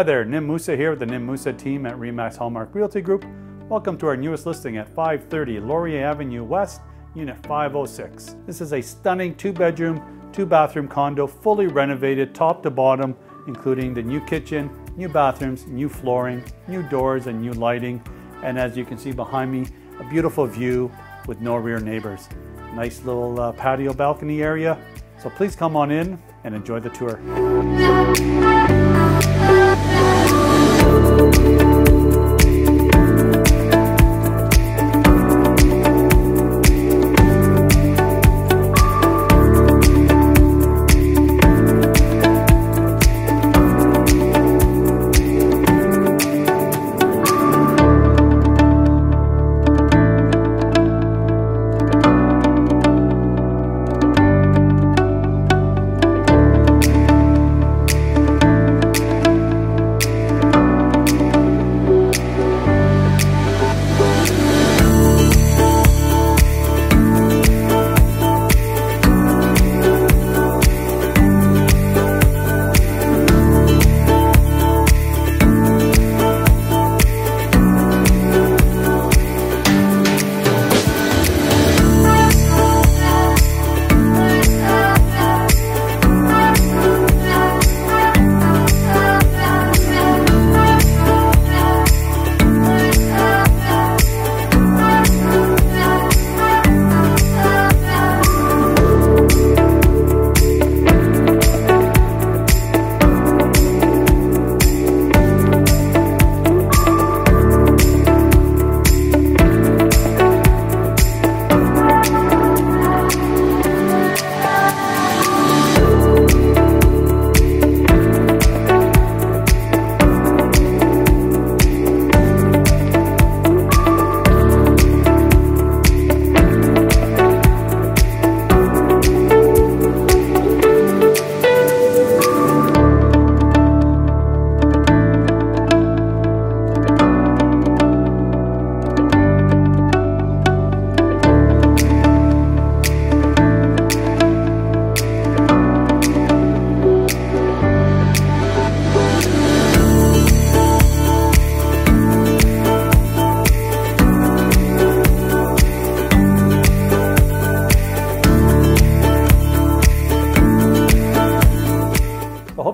Hi there, Nim Moussa here with the Nim Moussa team at Remax Hallmark Realty Group. Welcome to our newest listing at 530 Laurier Avenue West, Unit 506. This is a stunning two bedroom, two bathroom condo, fully renovated top to bottom, including the new kitchen, new bathrooms, new flooring, new doors, and new lighting. And as you can see behind me, a beautiful view with no rear neighbors. Nice little uh, patio balcony area. So please come on in and enjoy the tour.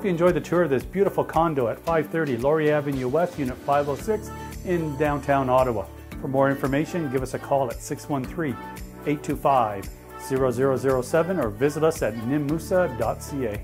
You the tour of this beautiful condo at 530 Laurier Avenue West, Unit 506 in downtown Ottawa. For more information, give us a call at 613 825 0007 or visit us at nimmoussa.ca.